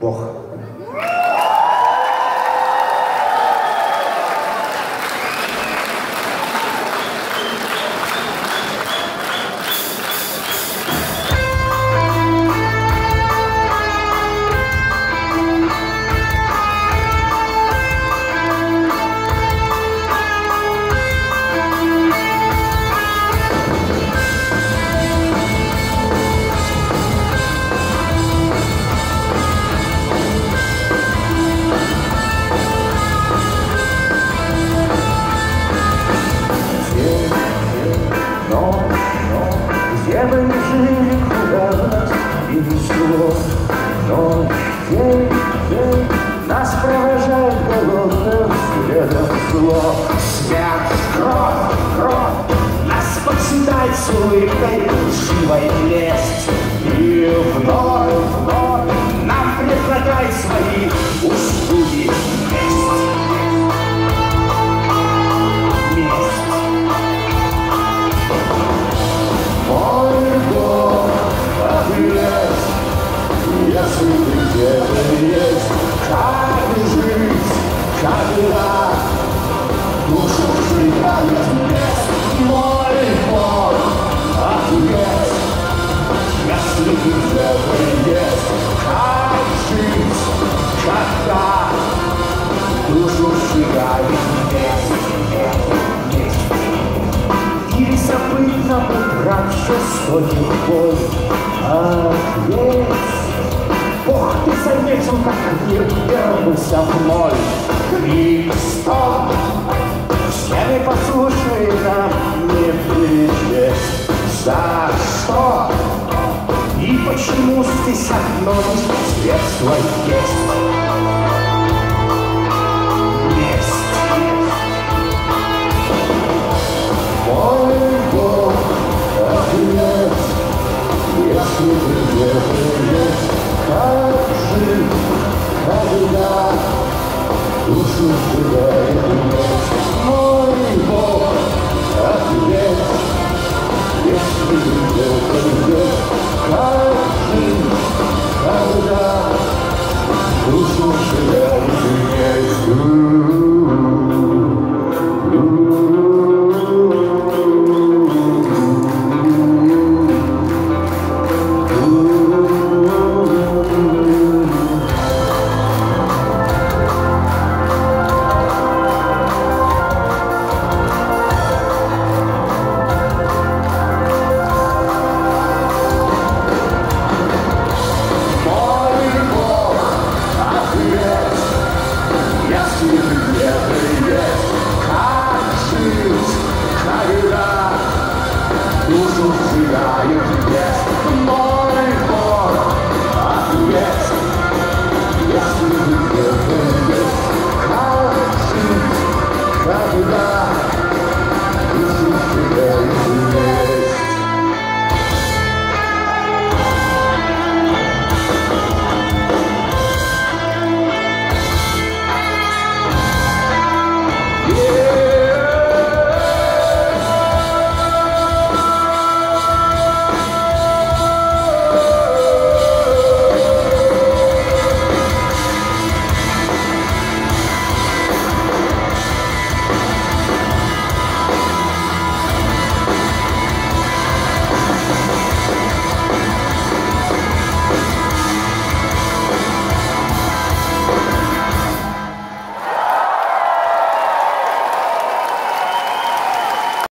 Бог. День нас провожает голодным следом зло. Свят, кровь, кровь, нас подсчитает с улыбкой лживая лесть. И вновь, вновь нам предлагает свои жестокий бой. Ответь, Бог, ты заметил, как мир вернулся в ноль. Стоп! Все мы послушай нам не причесть. За что? И почему здесь одно из средства есть? Если ты